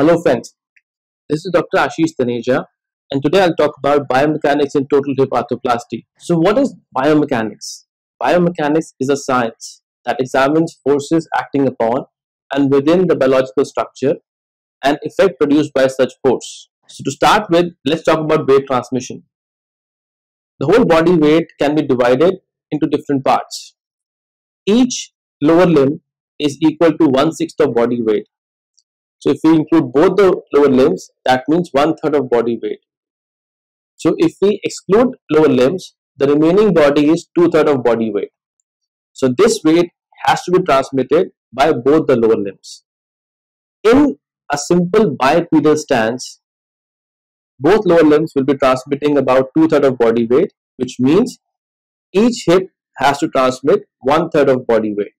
Hello friends, this is Dr. Ashish Taneja and today I'll talk about biomechanics in total hip arthroplasty. So what is biomechanics? Biomechanics is a science that examines forces acting upon and within the biological structure and effect produced by such force. So to start with, let's talk about weight transmission. The whole body weight can be divided into different parts. Each lower limb is equal to one-sixth of body weight so if we include both the lower limbs, that means one third of body weight. So if we exclude lower limbs, the remaining body is two third of body weight. So this weight has to be transmitted by both the lower limbs. In a simple bipedal stance, both lower limbs will be transmitting about two third of body weight, which means each hip has to transmit one third of body weight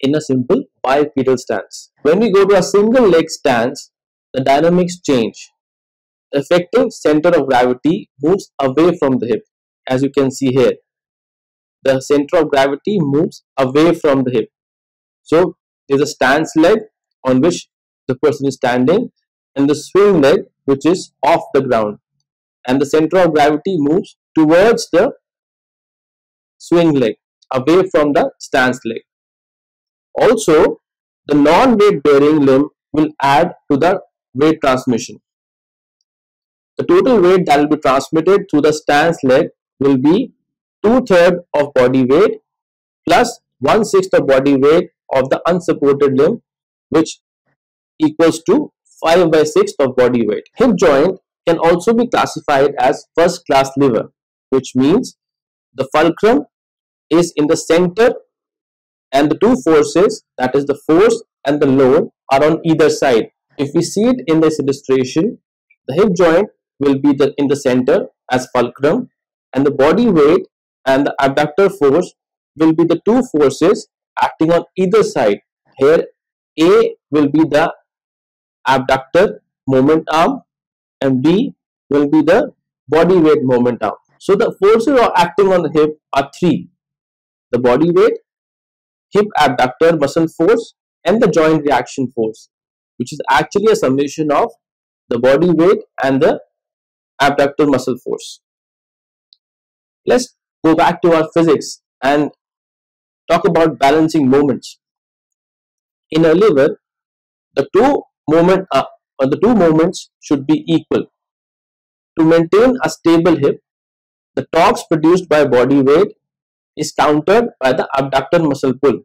in a simple bipedal stance. When we go to a single leg stance, the dynamics change. The effective center of gravity moves away from the hip as you can see here. The center of gravity moves away from the hip. So there's a stance leg on which the person is standing and the swing leg which is off the ground and the center of gravity moves towards the swing leg away from the stance leg. Also, the non-weight bearing limb will add to the weight transmission. The total weight that will be transmitted through the stance leg will be two-thirds of body weight plus one-sixth of body weight of the unsupported limb which equals to 5 by 6 of body weight. Hip joint can also be classified as first class lever which means the fulcrum is in the center and the two forces that is the force and the load are on either side. If we see it in this illustration, the hip joint will be the, in the center as fulcrum and the body weight and the abductor force will be the two forces acting on either side. Here A will be the abductor moment arm and B will be the body weight moment arm. So the forces are acting on the hip are three. The body weight, hip abductor muscle force and the joint reaction force which is actually a summation of the body weight and the abductor muscle force. Let's go back to our physics and talk about balancing moments. In a lever, the two moment uh, the two moments should be equal. To maintain a stable hip, the torques produced by body weight is countered by the abductor muscle pull.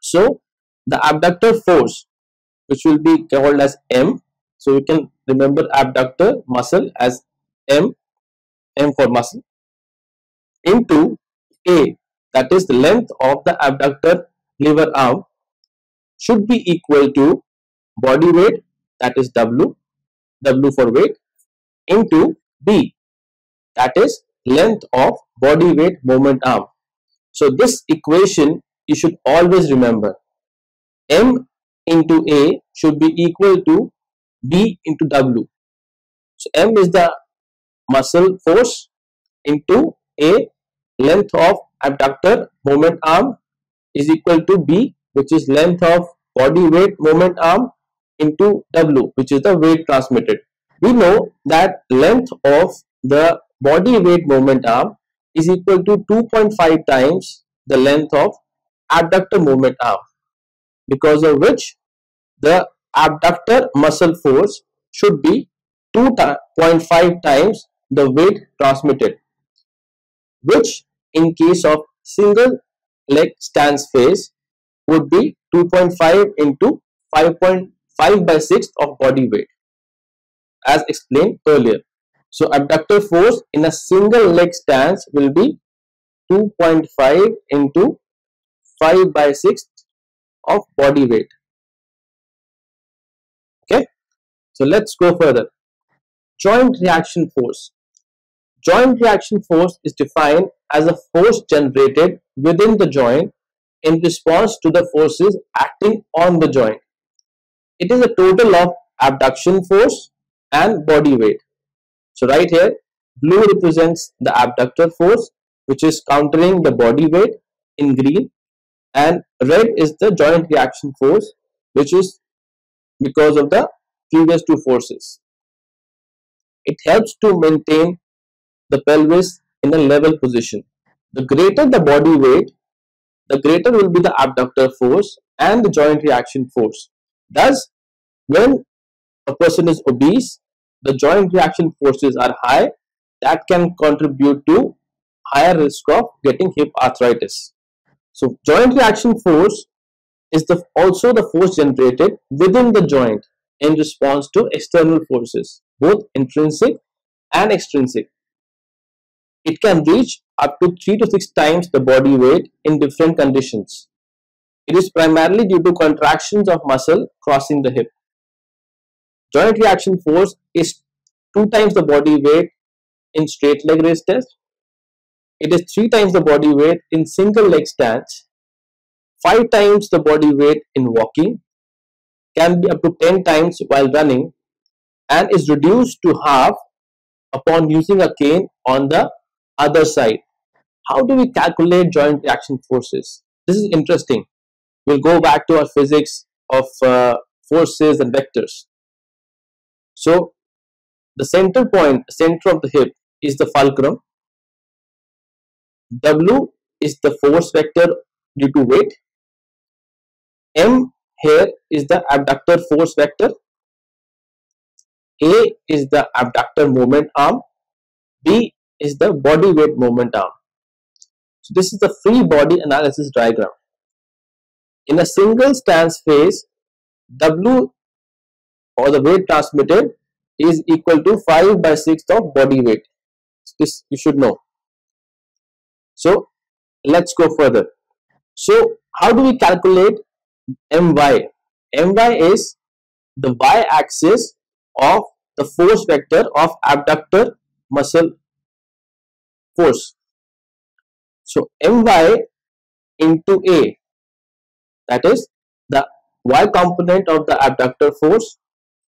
So the abductor force which will be called as M. So you can remember abductor muscle as M, M for muscle into A that is the length of the abductor lever arm should be equal to body weight that is W, W for weight into B that is length of body weight moment arm. So this equation you should always remember M into A should be equal to B into W. So M is the muscle force into A length of abductor moment arm is equal to B which is length of body weight moment arm into W which is the weight transmitted. We know that length of the body weight moment arm is equal to 2.5 times the length of abductor moment arm because of which the abductor muscle force should be 2.5 times the weight transmitted which in case of single leg stance phase would be 2.5 into 5.5 by 6 of body weight as explained earlier. So abductor force in a single leg stance will be 2.5 into 5 by 6 of body weight. Okay, so let's go further. Joint reaction force. Joint reaction force is defined as a force generated within the joint in response to the forces acting on the joint. It is a total of abduction force and body weight. So right here, blue represents the abductor force which is countering the body weight in green and red is the joint reaction force which is because of the previous two forces. It helps to maintain the pelvis in a level position. The greater the body weight, the greater will be the abductor force and the joint reaction force. Thus, when a person is obese, the joint reaction forces are high, that can contribute to higher risk of getting hip arthritis. So joint reaction force is the, also the force generated within the joint in response to external forces, both intrinsic and extrinsic. It can reach up to 3 to 6 times the body weight in different conditions. It is primarily due to contractions of muscle crossing the hip. Joint reaction force is 2 times the body weight in straight leg raise test. It is 3 times the body weight in single leg stance, 5 times the body weight in walking, can be up to 10 times while running and is reduced to half upon using a cane on the other side. How do we calculate joint reaction forces? This is interesting. We'll go back to our physics of uh, forces and vectors. So the center point, center of the hip is the fulcrum. W is the force vector due to weight. M here is the abductor force vector. A is the abductor moment arm. B is the body weight moment arm. So this is the free body analysis diagram. In a single stance phase, W or the weight transmitted is equal to 5 by 6 of body weight. This you should know. So let's go further. So how do we calculate my? my is the y-axis of the force vector of abductor muscle force. So my into A that is the y component of the abductor force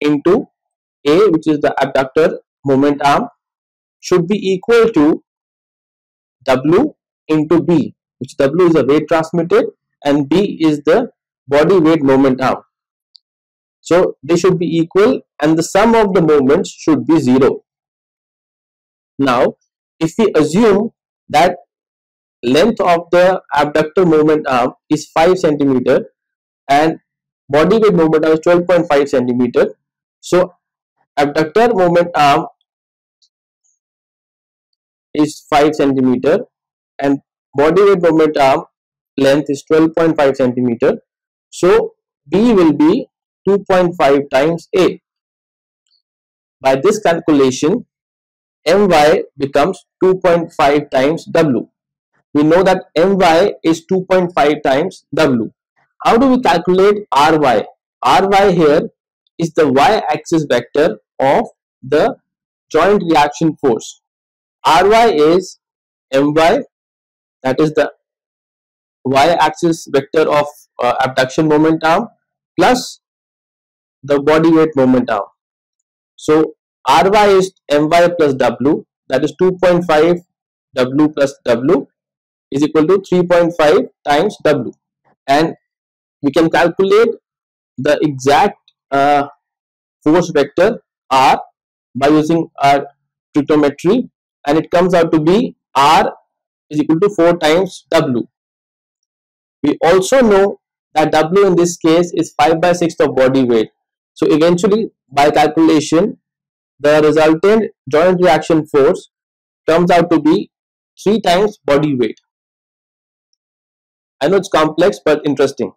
into A which is the abductor moment arm should be equal to W into B which W is the weight transmitted and B is the body weight moment arm. So they should be equal and the sum of the moments should be 0. Now if we assume that length of the abductor moment arm is 5 centimeter and body weight moment arm is 12.5 centimeter. So abductor moment arm is 5 centimeter and body weight moment arm length is 12.5 centimeter. So B will be 2.5 times A. By this calculation, My becomes 2.5 times W. We know that My is 2.5 times W. How do we calculate Ry? Ry here is the y-axis vector of the joint reaction force. Ry is My that is the y-axis vector of uh, abduction moment arm plus the body weight moment arm. So Ry is my plus w that is 2.5 w plus w is equal to 3.5 times w and we can calculate the exact uh, force vector r by using our trigonometry and it comes out to be r is equal to 4 times w we also know that W in this case is 5 by 6 of body weight. So eventually by calculation the resultant joint reaction force comes out to be 3 times body weight. I know it's complex but interesting.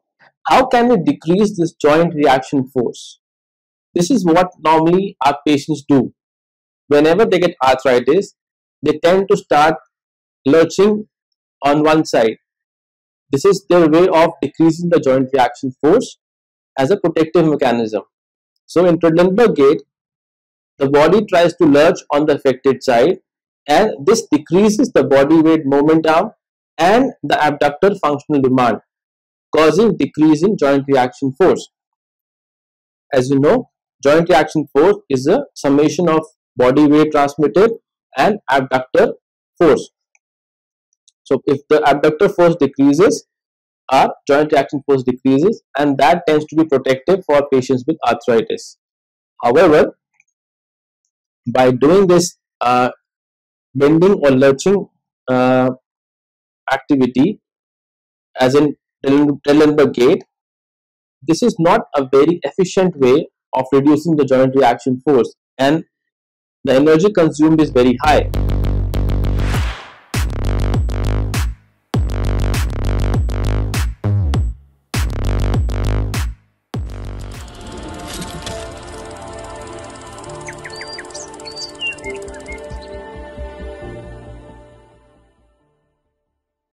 How can we decrease this joint reaction force? This is what normally our patients do. Whenever they get arthritis, they tend to start lurching on one side this is their way of decreasing the joint reaction force as a protective mechanism. So in Trendelenburg gait, the body tries to lurch on the affected side and this decreases the body weight momentum and the abductor functional demand causing decrease in joint reaction force. As you know, joint reaction force is a summation of body weight transmitted and abductor force. So if the abductor force decreases, our joint reaction force decreases and that tends to be protective for patients with arthritis. However, by doing this uh, bending or lurching uh, activity as in Gait, this is not a very efficient way of reducing the joint reaction force and the energy consumed is very high.